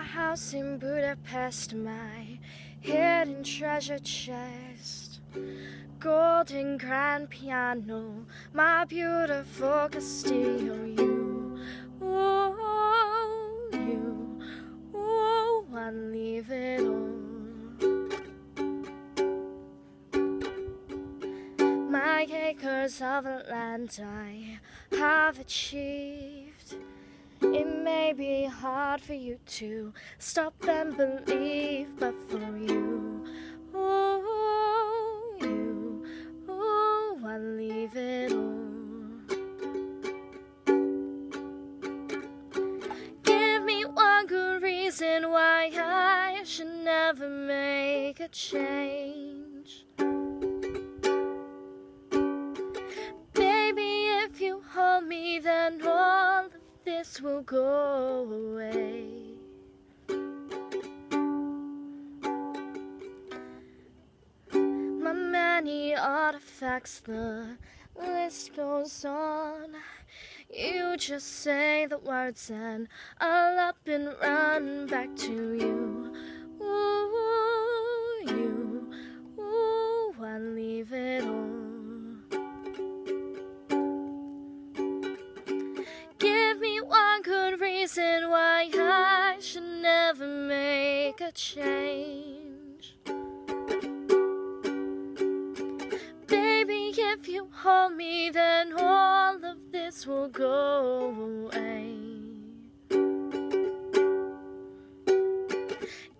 My house in Budapest, my hidden treasure chest. Golden grand piano, my beautiful Castillo, you, ooh, you, ooh, I leave it all. My acres of land I have achieved. It may be hard for you to stop and believe, but for you, ooh, you, ooh, I leave it all. Give me one good reason why I should never make a change. This will go away. My many artifacts, the list goes on. You just say the words and I'll up and run back to you. Ooh, reason why I should never make a change. Baby, if you hold me, then all of this will go away.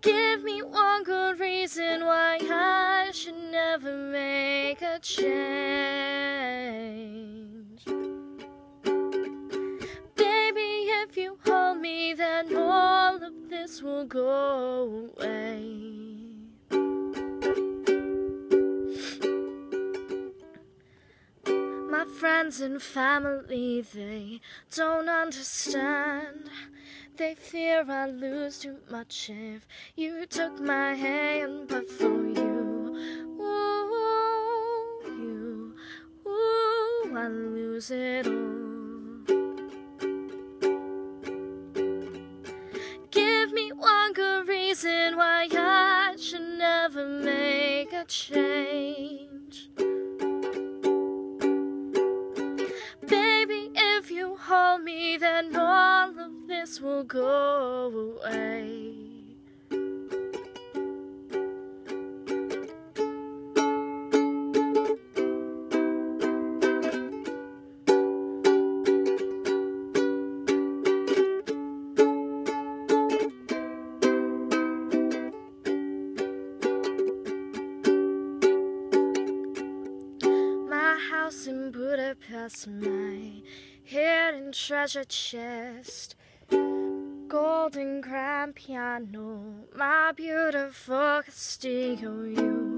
Give me one good reason why I should never make a change. Will go away. My friends and family, they don't understand. They fear I lose too much if you took my hand, but for you, ooh, you, ooh, I lose it all. Reason why I should never make a change. Baby, if you hold me, then all of this will go away. House in Budapest, my hidden treasure chest. Golden grand piano, my beautiful Castillo, you,